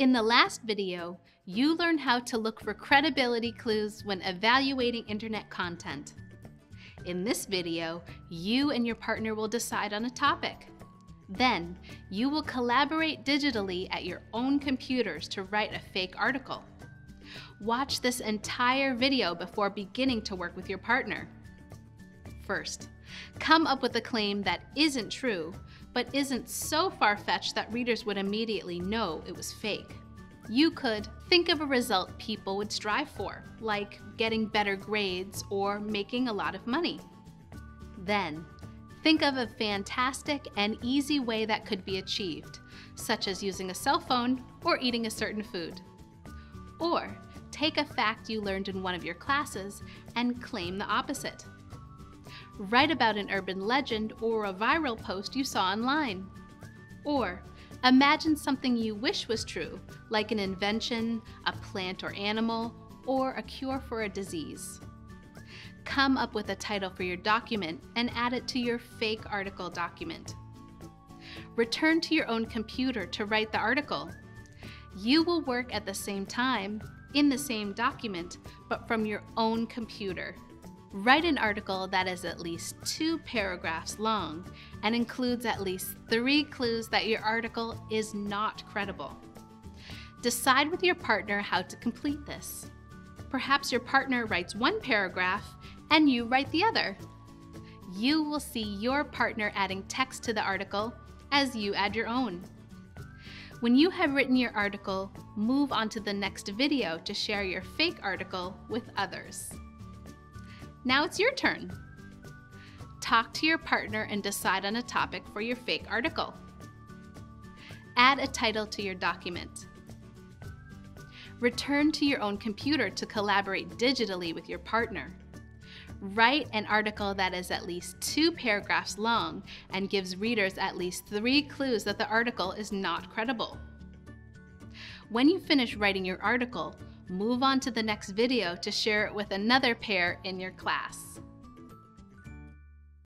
In the last video, you learned how to look for credibility clues when evaluating internet content. In this video, you and your partner will decide on a topic. Then, you will collaborate digitally at your own computers to write a fake article. Watch this entire video before beginning to work with your partner. First, come up with a claim that isn't true, but isn't so far-fetched that readers would immediately know it was fake. You could think of a result people would strive for, like getting better grades or making a lot of money. Then, think of a fantastic and easy way that could be achieved, such as using a cell phone or eating a certain food. Or take a fact you learned in one of your classes and claim the opposite. Write about an urban legend or a viral post you saw online. Or imagine something you wish was true, like an invention, a plant or animal, or a cure for a disease. Come up with a title for your document and add it to your fake article document. Return to your own computer to write the article. You will work at the same time, in the same document, but from your own computer. Write an article that is at least two paragraphs long and includes at least three clues that your article is not credible. Decide with your partner how to complete this. Perhaps your partner writes one paragraph and you write the other. You will see your partner adding text to the article as you add your own. When you have written your article, move on to the next video to share your fake article with others. Now it's your turn. Talk to your partner and decide on a topic for your fake article. Add a title to your document. Return to your own computer to collaborate digitally with your partner. Write an article that is at least two paragraphs long and gives readers at least three clues that the article is not credible. When you finish writing your article, move on to the next video to share it with another pair in your class.